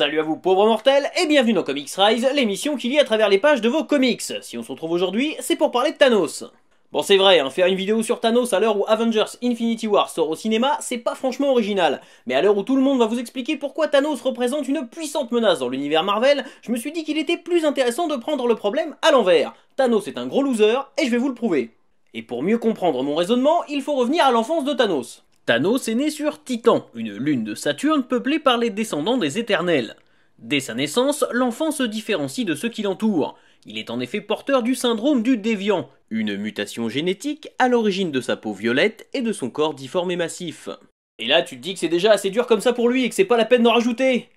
Salut à vous pauvres mortels et bienvenue dans Comics Rise, l'émission qui lit à travers les pages de vos comics. Si on se retrouve aujourd'hui, c'est pour parler de Thanos. Bon c'est vrai, hein, faire une vidéo sur Thanos à l'heure où Avengers Infinity War sort au cinéma, c'est pas franchement original. Mais à l'heure où tout le monde va vous expliquer pourquoi Thanos représente une puissante menace dans l'univers Marvel, je me suis dit qu'il était plus intéressant de prendre le problème à l'envers. Thanos est un gros loser et je vais vous le prouver. Et pour mieux comprendre mon raisonnement, il faut revenir à l'enfance de Thanos. Thanos est né sur Titan, une lune de Saturne peuplée par les descendants des Éternels. Dès sa naissance, l'enfant se différencie de ceux qui l'entourent. Il est en effet porteur du syndrome du déviant, une mutation génétique à l'origine de sa peau violette et de son corps difforme et massif. Et là, tu te dis que c'est déjà assez dur comme ça pour lui et que c'est pas la peine d'en rajouter.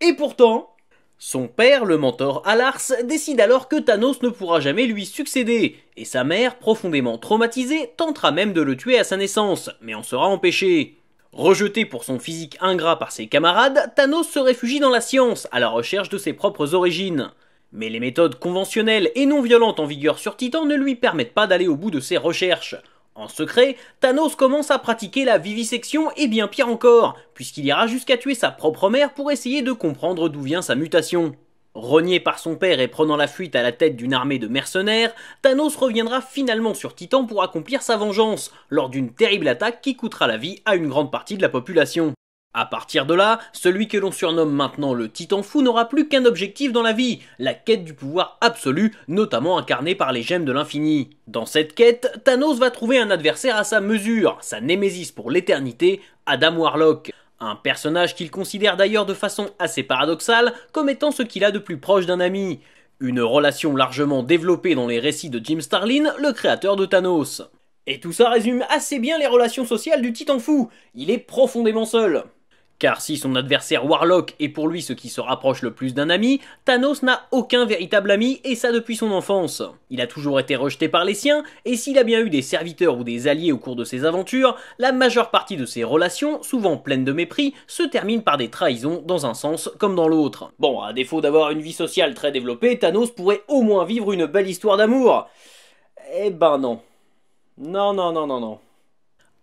Et pourtant, son père, le mentor Alars, décide alors que Thanos ne pourra jamais lui succéder, et sa mère, profondément traumatisée, tentera même de le tuer à sa naissance, mais en sera empêchée. Rejeté pour son physique ingrat par ses camarades, Thanos se réfugie dans la science, à la recherche de ses propres origines. Mais les méthodes conventionnelles et non violentes en vigueur sur Titan ne lui permettent pas d'aller au bout de ses recherches. En secret, Thanos commence à pratiquer la vivisection et bien pire encore, puisqu'il ira jusqu'à tuer sa propre mère pour essayer de comprendre d'où vient sa mutation. Renié par son père et prenant la fuite à la tête d'une armée de mercenaires, Thanos reviendra finalement sur Titan pour accomplir sa vengeance, lors d'une terrible attaque qui coûtera la vie à une grande partie de la population. À partir de là, celui que l'on surnomme maintenant le Titan Fou n'aura plus qu'un objectif dans la vie, la quête du pouvoir absolu, notamment incarné par les gemmes de l'infini. Dans cette quête, Thanos va trouver un adversaire à sa mesure, sa némésis pour l'éternité, Adam Warlock. Un personnage qu'il considère d'ailleurs de façon assez paradoxale comme étant ce qu'il a de plus proche d'un ami. Une relation largement développée dans les récits de Jim Starlin, le créateur de Thanos. Et tout ça résume assez bien les relations sociales du Titan Fou. Il est profondément seul. Car si son adversaire Warlock est pour lui ce qui se rapproche le plus d'un ami, Thanos n'a aucun véritable ami et ça depuis son enfance. Il a toujours été rejeté par les siens et s'il a bien eu des serviteurs ou des alliés au cours de ses aventures, la majeure partie de ses relations, souvent pleines de mépris, se terminent par des trahisons dans un sens comme dans l'autre. Bon, à défaut d'avoir une vie sociale très développée, Thanos pourrait au moins vivre une belle histoire d'amour. Eh ben non. Non, non, non, non, non.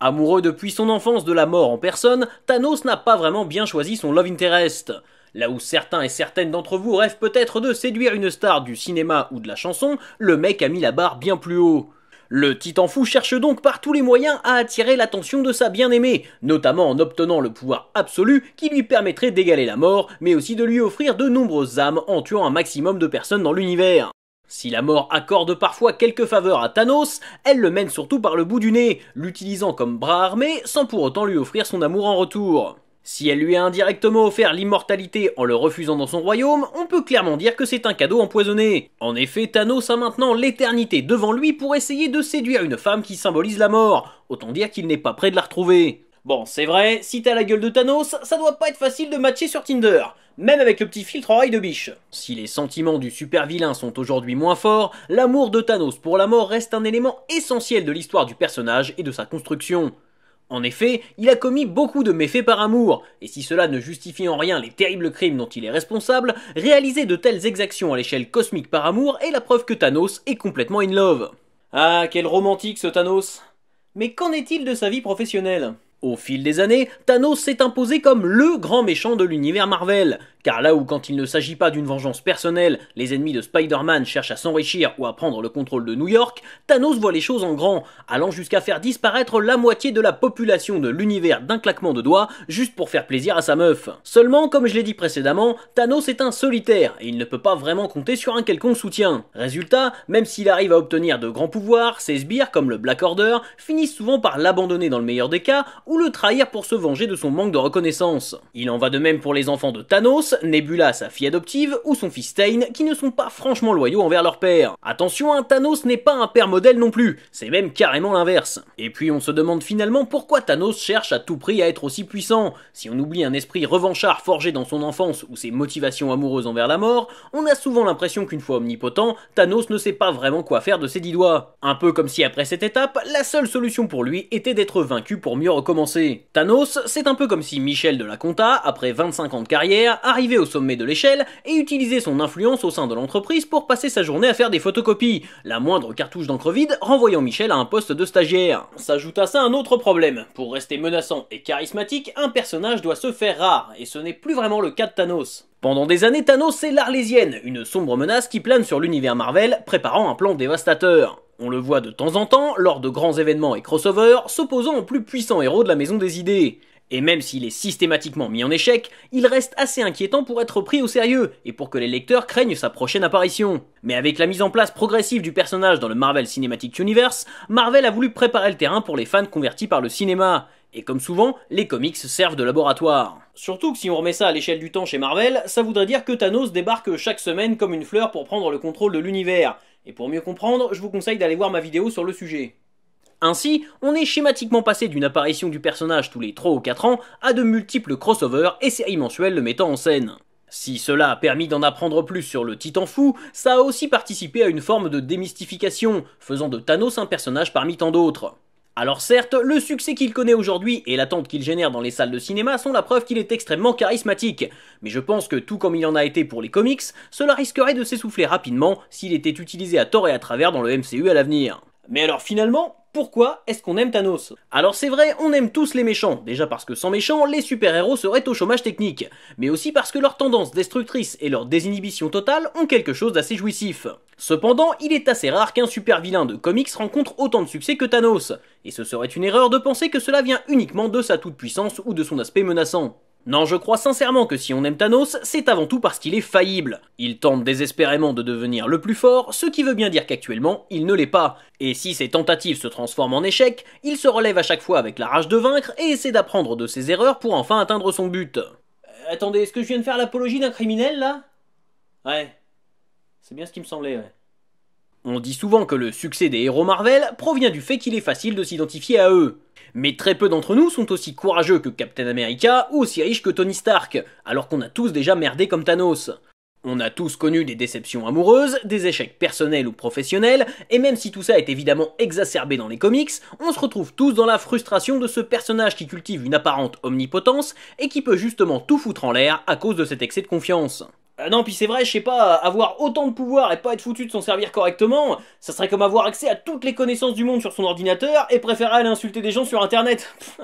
Amoureux depuis son enfance de la mort en personne, Thanos n'a pas vraiment bien choisi son love interest. Là où certains et certaines d'entre vous rêvent peut-être de séduire une star du cinéma ou de la chanson, le mec a mis la barre bien plus haut. Le titan fou cherche donc par tous les moyens à attirer l'attention de sa bien-aimée, notamment en obtenant le pouvoir absolu qui lui permettrait d'égaler la mort, mais aussi de lui offrir de nombreuses âmes en tuant un maximum de personnes dans l'univers. Si la mort accorde parfois quelques faveurs à Thanos, elle le mène surtout par le bout du nez, l'utilisant comme bras armé sans pour autant lui offrir son amour en retour. Si elle lui a indirectement offert l'immortalité en le refusant dans son royaume, on peut clairement dire que c'est un cadeau empoisonné. En effet, Thanos a maintenant l'éternité devant lui pour essayer de séduire une femme qui symbolise la mort, autant dire qu'il n'est pas prêt de la retrouver. Bon, c'est vrai, si t'as la gueule de Thanos, ça doit pas être facile de matcher sur Tinder, même avec le petit filtre oreille de biche. Si les sentiments du super vilain sont aujourd'hui moins forts, l'amour de Thanos pour la mort reste un élément essentiel de l'histoire du personnage et de sa construction. En effet, il a commis beaucoup de méfaits par amour, et si cela ne justifie en rien les terribles crimes dont il est responsable, réaliser de telles exactions à l'échelle cosmique par amour est la preuve que Thanos est complètement in love. Ah, quel romantique ce Thanos Mais qu'en est-il de sa vie professionnelle? Au fil des années, Thanos s'est imposé comme LE grand méchant de l'univers Marvel, car là où quand il ne s'agit pas d'une vengeance personnelle, les ennemis de Spider-Man cherchent à s'enrichir ou à prendre le contrôle de New York, Thanos voit les choses en grand, allant jusqu'à faire disparaître la moitié de la population de l'univers d'un claquement de doigts, juste pour faire plaisir à sa meuf. Seulement, comme je l'ai dit précédemment, Thanos est un solitaire, et il ne peut pas vraiment compter sur un quelconque soutien. Résultat, même s'il arrive à obtenir de grands pouvoirs, ses sbires, comme le Black Order, finissent souvent par l'abandonner dans le meilleur des cas, ou le trahir pour se venger de son manque de reconnaissance. Il en va de même pour les enfants de Thanos, Nebula, sa fille adoptive, ou son fils Stain, qui ne sont pas franchement loyaux envers leur père. Attention, Thanos n'est pas un père modèle non plus, c'est même carrément l'inverse. Et puis on se demande finalement pourquoi Thanos cherche à tout prix à être aussi puissant. Si on oublie un esprit revanchard forgé dans son enfance ou ses motivations amoureuses envers la mort, on a souvent l'impression qu'une fois omnipotent, Thanos ne sait pas vraiment quoi faire de ses dix doigts. Un peu comme si après cette étape, la seule solution pour lui était d'être vaincu pour mieux recommencer. Thanos, c'est un peu comme si Michel de la Conta, après 25 ans de carrière, arrive au sommet de l'échelle et utiliser son influence au sein de l'entreprise pour passer sa journée à faire des photocopies, la moindre cartouche d'encre vide renvoyant Michel à un poste de stagiaire. S'ajoute à ça un autre problème. Pour rester menaçant et charismatique, un personnage doit se faire rare, et ce n'est plus vraiment le cas de Thanos. Pendant des années, Thanos c'est l'Arlésienne, une sombre menace qui plane sur l'univers Marvel, préparant un plan dévastateur. On le voit de temps en temps, lors de grands événements et crossovers, s'opposant au plus puissant héros de la Maison des Idées. Et même s'il est systématiquement mis en échec, il reste assez inquiétant pour être pris au sérieux, et pour que les lecteurs craignent sa prochaine apparition. Mais avec la mise en place progressive du personnage dans le Marvel Cinematic Universe, Marvel a voulu préparer le terrain pour les fans convertis par le cinéma. Et comme souvent, les comics servent de laboratoire. Surtout que si on remet ça à l'échelle du temps chez Marvel, ça voudrait dire que Thanos débarque chaque semaine comme une fleur pour prendre le contrôle de l'univers. Et pour mieux comprendre, je vous conseille d'aller voir ma vidéo sur le sujet. Ainsi, on est schématiquement passé d'une apparition du personnage tous les 3 ou 4 ans à de multiples crossovers et séries mensuelles le mettant en scène. Si cela a permis d'en apprendre plus sur le Titan Fou, ça a aussi participé à une forme de démystification, faisant de Thanos un personnage parmi tant d'autres. Alors certes, le succès qu'il connaît aujourd'hui et l'attente qu'il génère dans les salles de cinéma sont la preuve qu'il est extrêmement charismatique, mais je pense que tout comme il en a été pour les comics, cela risquerait de s'essouffler rapidement s'il était utilisé à tort et à travers dans le MCU à l'avenir. Mais alors finalement, pourquoi est-ce qu'on aime Thanos? Alors c'est vrai, on aime tous les méchants, déjà parce que sans méchants, les super-héros seraient au chômage technique, mais aussi parce que leur tendance destructrice et leur désinhibition totale ont quelque chose d'assez jouissif. Cependant, il est assez rare qu'un super-vilain de comics rencontre autant de succès que Thanos, et ce serait une erreur de penser que cela vient uniquement de sa toute-puissance ou de son aspect menaçant. Non, je crois sincèrement que si on aime Thanos, c'est avant tout parce qu'il est faillible. Il tente désespérément de devenir le plus fort, ce qui veut bien dire qu'actuellement, il ne l'est pas. Et si ses tentatives se transforment en échecs, il se relève à chaque fois avec la rage de vaincre et essaie d'apprendre de ses erreurs pour enfin atteindre son but. Euh, attendez, est-ce que je viens de faire l'apologie d'un criminel là? Ouais. C'est bien ce qui me semblait, ouais. On dit souvent que le succès des héros Marvel provient du fait qu'il est facile de s'identifier à eux. Mais très peu d'entre nous sont aussi courageux que Captain America ou aussi riches que Tony Stark, alors qu'on a tous déjà merdé comme Thanos. On a tous connu des déceptions amoureuses, des échecs personnels ou professionnels, et même si tout ça est évidemment exacerbé dans les comics, on se retrouve tous dans la frustration de ce personnage qui cultive une apparente omnipotence et qui peut justement tout foutre en l'air à cause de cet excès de confiance. Ah non, puis c'est vrai, je sais pas, avoir autant de pouvoir et pas être foutu de s'en servir correctement, ça serait comme avoir accès à toutes les connaissances du monde sur son ordinateur et préférer aller insulter des gens sur internet.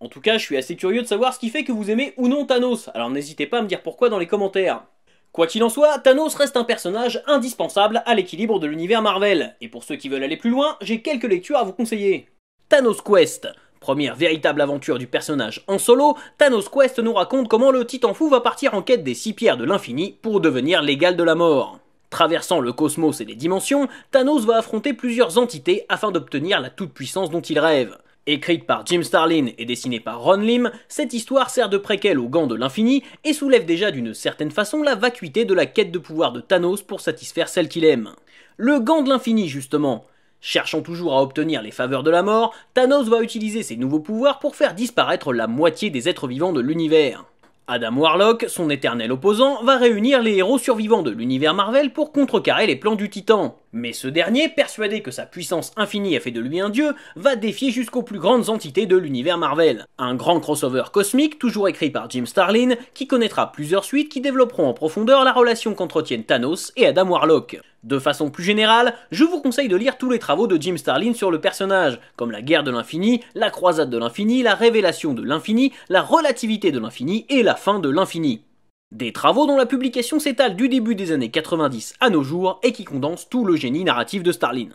en tout cas, je suis assez curieux de savoir ce qui fait que vous aimez ou non Thanos, alors n'hésitez pas à me dire pourquoi dans les commentaires. Quoi qu'il en soit, Thanos reste un personnage indispensable à l'équilibre de l'univers Marvel, et pour ceux qui veulent aller plus loin, j'ai quelques lectures à vous conseiller. Thanos Quest, Première véritable aventure du personnage en solo, Thanos Quest nous raconte comment le Titan Fou va partir en quête des six pierres de l'infini pour devenir l'égal de la mort. Traversant le cosmos et les dimensions, Thanos va affronter plusieurs entités afin d'obtenir la toute-puissance dont il rêve. Écrite par Jim Starlin et dessinée par Ron Lim, cette histoire sert de préquel au gant de l'infini et soulève déjà d'une certaine façon la vacuité de la quête de pouvoir de Thanos pour satisfaire celle qu'il aime. Le gant de l'infini justement, Cherchant toujours à obtenir les faveurs de la mort, Thanos va utiliser ses nouveaux pouvoirs pour faire disparaître la moitié des êtres vivants de l'univers. Adam Warlock, son éternel opposant, va réunir les héros survivants de l'univers Marvel pour contrecarrer les plans du Titan. Mais ce dernier, persuadé que sa puissance infinie a fait de lui un dieu, va défier jusqu'aux plus grandes entités de l'univers Marvel. Un grand crossover cosmique, toujours écrit par Jim Starlin, qui connaîtra plusieurs suites qui développeront en profondeur la relation qu'entretiennent Thanos et Adam Warlock. De façon plus générale, je vous conseille de lire tous les travaux de Jim Starlin sur le personnage, comme la guerre de l'infini, la croisade de l'infini, la révélation de l'infini, la relativité de l'infini et la fin de l'infini. Des travaux dont la publication s'étale du début des années 90 à nos jours et qui condensent tout le génie narratif de Starlin.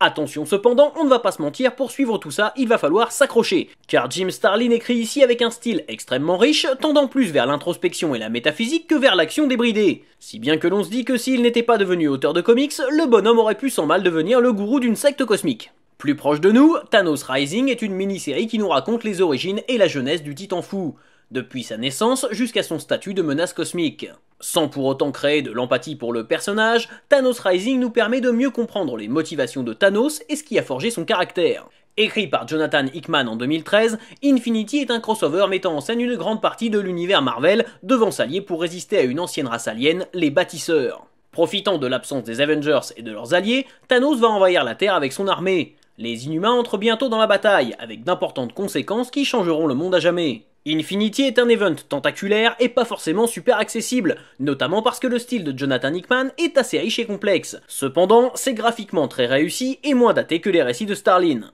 Attention cependant, on ne va pas se mentir, pour suivre tout ça, il va falloir s'accrocher, car Jim Starlin écrit ici avec un style extrêmement riche, tendant plus vers l'introspection et la métaphysique que vers l'action débridée. Si bien que l'on se dit que s'il n'était pas devenu auteur de comics, le bonhomme aurait pu sans mal devenir le gourou d'une secte cosmique. Plus proche de nous, Thanos Rising est une mini-série qui nous raconte les origines et la jeunesse du Titan Fou depuis sa naissance jusqu'à son statut de menace cosmique. Sans pour autant créer de l'empathie pour le personnage, Thanos Rising nous permet de mieux comprendre les motivations de Thanos et ce qui a forgé son caractère. Écrit par Jonathan Hickman en 2013, Infinity est un crossover mettant en scène une grande partie de l'univers Marvel, devant s'allier pour résister à une ancienne race alien, les bâtisseurs. Profitant de l'absence des Avengers et de leurs alliés, Thanos va envahir la Terre avec son armée. Les Inhumains entrent bientôt dans la bataille, avec d'importantes conséquences qui changeront le monde à jamais. Infinity est un event tentaculaire et pas forcément super accessible, notamment parce que le style de Jonathan Hickman est assez riche et complexe. Cependant, c'est graphiquement très réussi et moins daté que les récits de Starlin.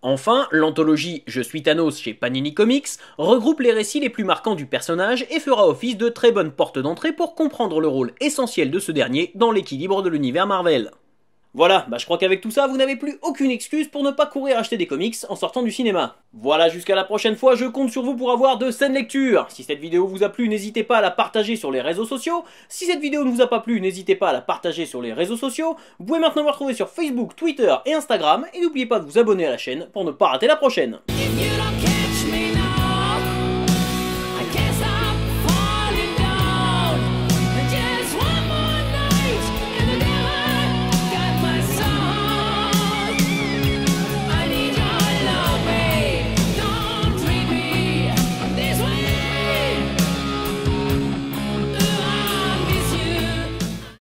Enfin, l'anthologie Je suis Thanos chez Panini Comics regroupe les récits les plus marquants du personnage et fera office de très bonne porte d'entrée pour comprendre le rôle essentiel de ce dernier dans l'équilibre de l'univers Marvel. Voilà, bah je crois qu'avec tout ça, vous n'avez plus aucune excuse pour ne pas courir acheter des comics en sortant du cinéma. Voilà, jusqu'à la prochaine fois, je compte sur vous pour avoir de saines lectures. Si cette vidéo vous a plu, n'hésitez pas à la partager sur les réseaux sociaux. Si cette vidéo ne vous a pas plu, n'hésitez pas à la partager sur les réseaux sociaux. Vous pouvez maintenant me retrouver sur Facebook, Twitter et Instagram. Et n'oubliez pas de vous abonner à la chaîne pour ne pas rater la prochaine.